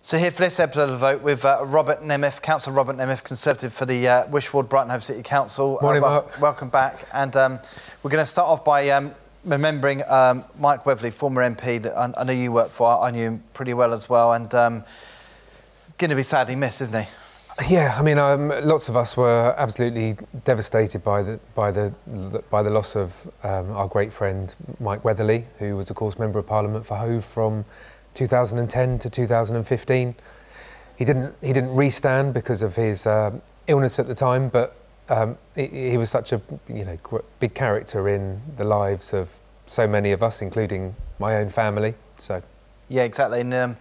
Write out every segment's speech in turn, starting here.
So here for this episode of the vote with uh, Robert Nemeth, Councillor Robert Nemeth, Conservative for the uh, Wish Ward Brighton Hove City Council. Morning, uh, wel- Mark. Welcome back. And um, we're going to start off by um, remembering um, Mike Weatherley, former MP that I, I know you worked for. I knew him pretty well as well. And um, going to be sadly missed, isn't he? Yeah, I mean, um, lots of us were absolutely devastated by the by the by the loss of um, our great friend Mike Weatherley, who was, of course, member of Parliament for Hove from 2010 to 2015. He didn't he didn't restand because of his um illness at the time, but um, he, he was such a you know big character in the lives of so many of us, including my own family. So. Yeah, exactly. And um,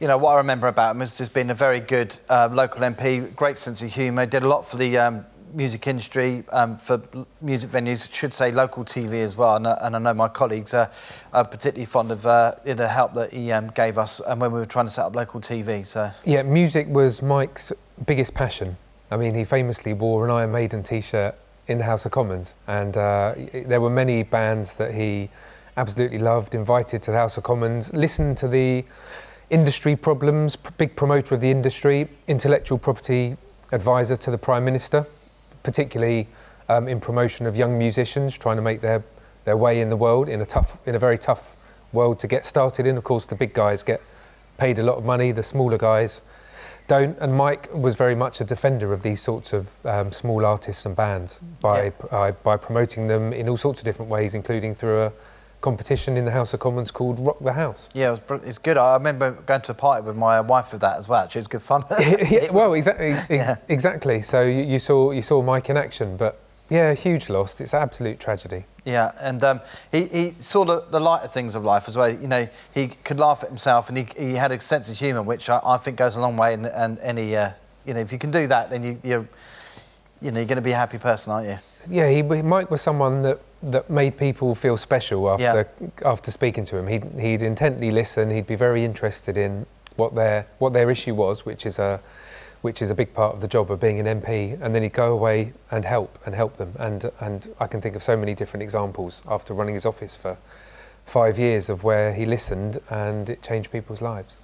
you know what I remember about him is just being a very good uh, local MP, great sense of humour. Did a lot for the um, music industry, um, for music venues. Should say local TV as well. And, uh, and I know my colleagues are, are particularly fond of uh, the help that he um, gave us, and when we were trying to set up local TV. So Yeah, music was Mike's biggest passion. I mean, he famously wore an Iron Maiden T-shirt in the House of Commons, and uh, there were many bands that he absolutely loved. Invited to the House of Commons, listened to the industry problems. Big promoter of the industry, intellectual property advisor to the Prime Minister, particularly um, in promotion of young musicians trying to make their their way in the world in a tough, in a very tough world to get started in. Of course, the big guys get paid a lot of money, the smaller guys don't. And Mike was very much a defender of these sorts of um, small artists and bands by, Yeah. by, by promoting them in all sorts of different ways, including through a competition in the House of Commons called Rock the House. yeah, it was, it's good. I remember going to a party with my wife with that as well. Actually, it was good fun. yeah, well, exactly, Yeah. exactly. So you, you saw you saw Mike in action, but yeah, huge loss. It's absolute tragedy. Yeah, and um, he, he saw the, the lighter things of life as well. You know, he could laugh at himself and he, he had a sense of humour, which I, I think goes a long way. And, and any, uh, you know, if you can do that, then you, you're, you know, you're going to be a happy person, aren't you? Yeah, he, Mike was someone that, that made people feel special after after speaking to him. He'd, he'd intently listen. He'd be very interested in what their what their issue was, which is a which is a big part of the job of being an MP. And then he'd go away and help and help them. And and I can think of so many different examples after running his office for five years of where he listened and it changed people's lives.